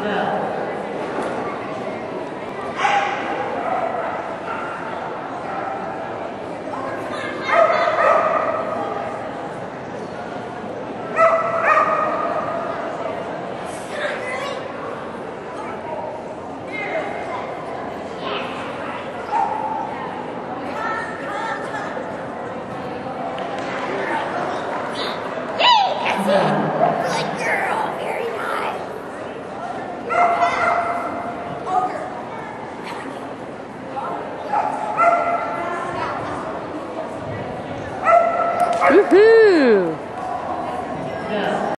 Yeah. Woohoo!